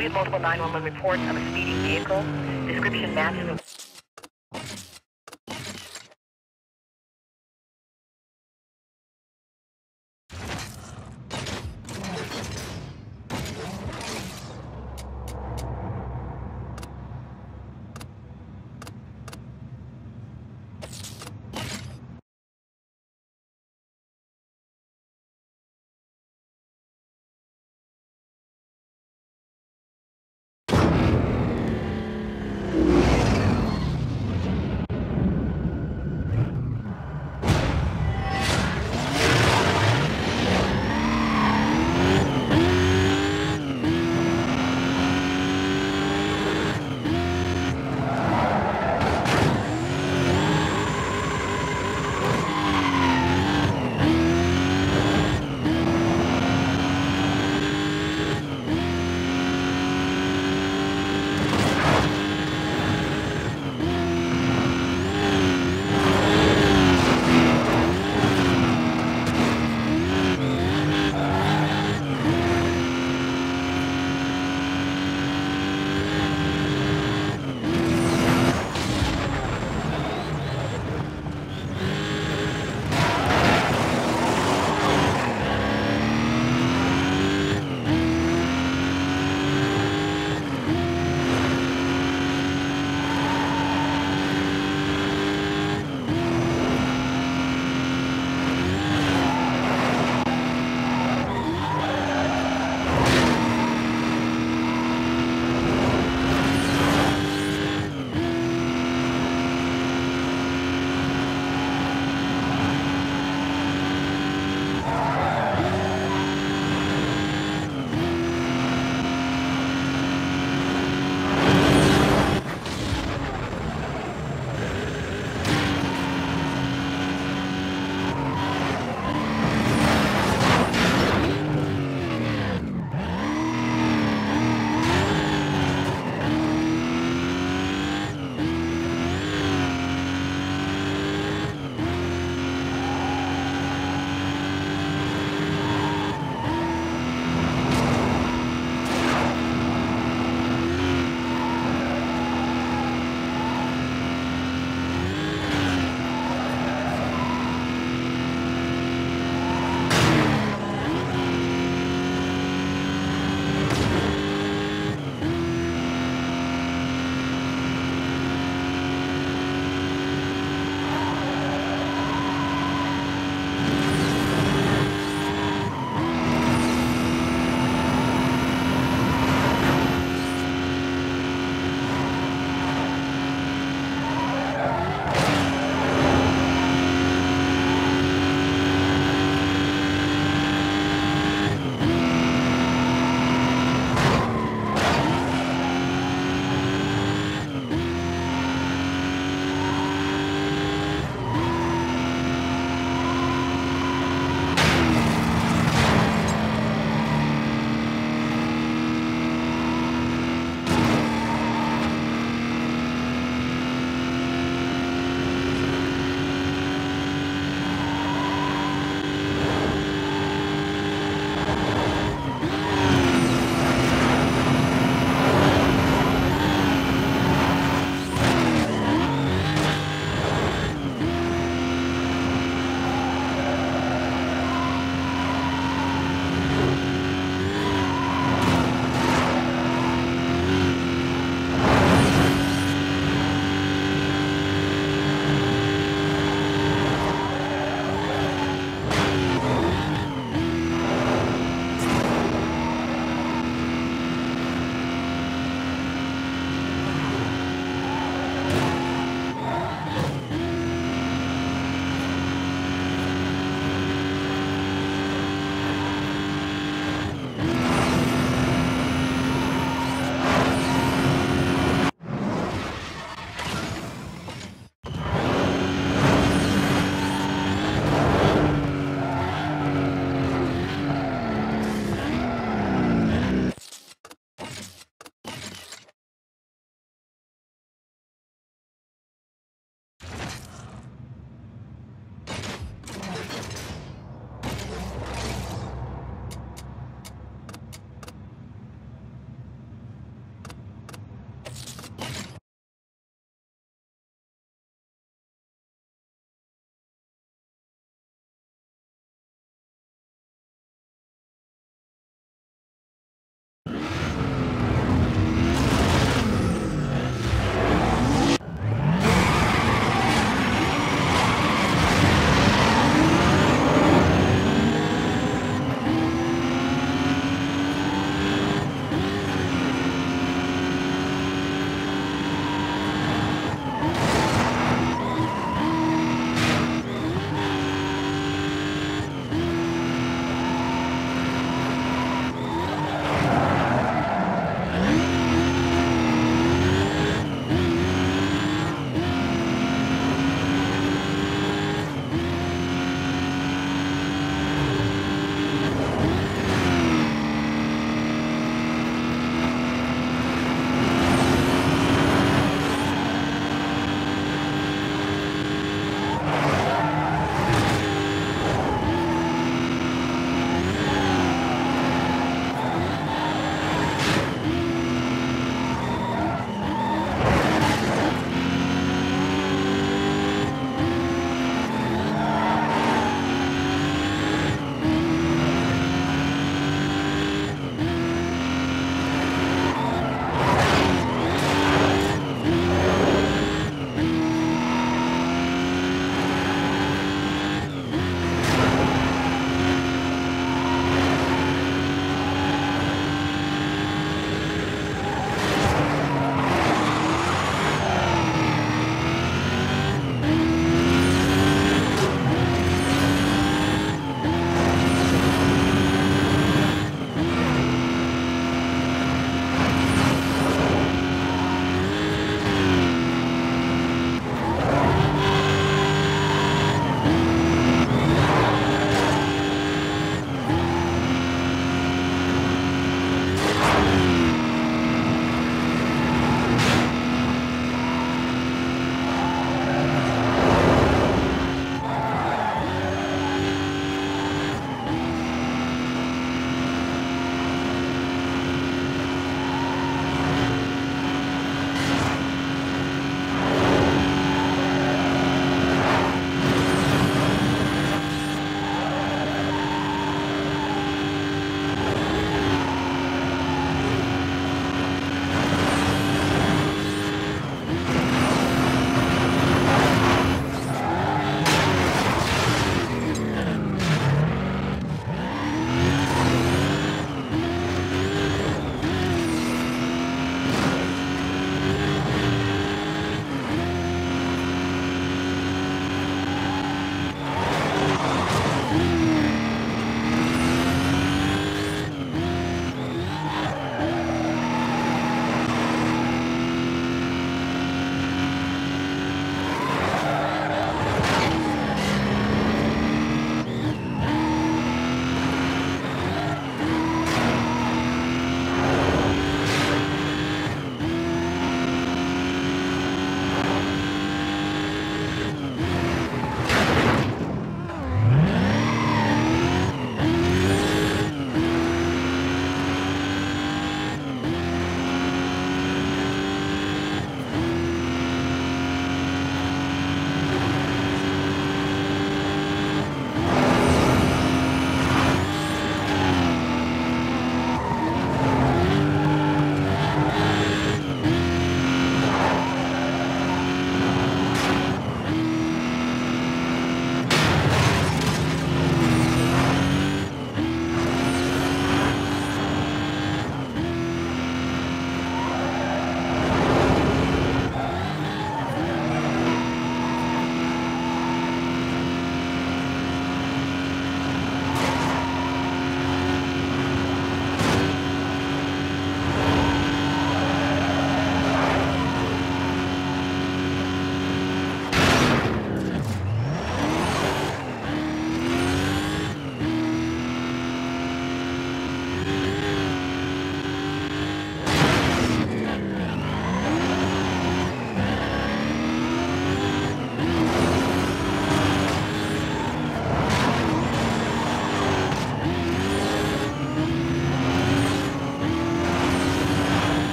We have multiple 911 reports of a speeding vehicle. Description matches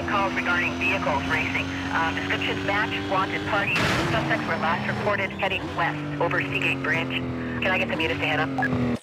of calls regarding vehicles racing. Uh, descriptions match wanted parties. Suspects were last reported heading west over Seagate Bridge. Can I get the muted to Hannah?